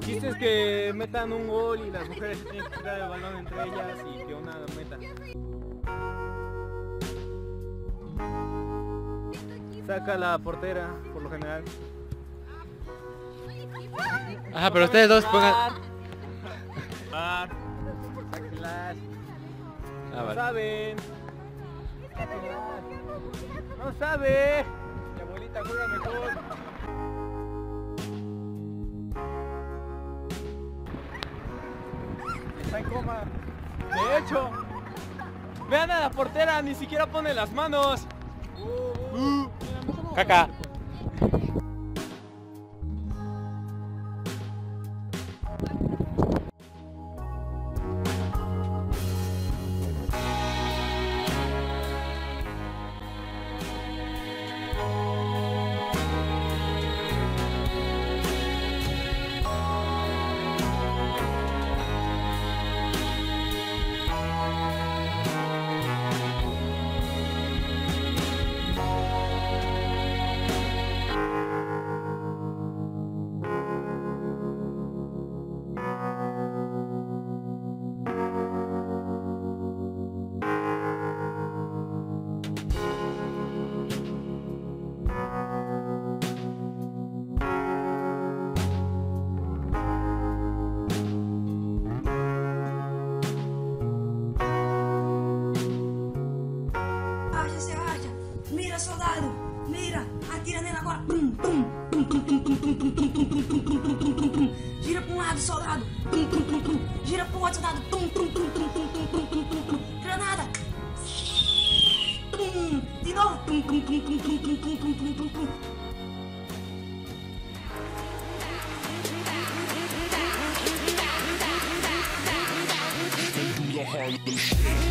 chiste es que metan un gol y las mujeres se tienen que tirar el balón entre ellas y que una meta. Saca la portera, por lo general. Ajá, pero ustedes dos pongan... Ah, No vale. saben. No sabe. Mi abuelita juega mejor. Coma. De hecho, vean a la portera, ni siquiera pone las manos. Caca. Atira nele agora. Pum, pum, pum, pum, pum, pum, pum, pum, pum, pum, pum, pum, pum, pum, pum, pum. Gira pra um lado, soldado. Pum, pum, pum, pum. Gira pro outro soldado. Pum, pum, pum, pum, pum, pum, pum, pum, pum, pum. Granada. Pum. De novo. Pum, pum, pum, pum, pum, pum, pum, pum, pum, pum, pum. Harlem Shake.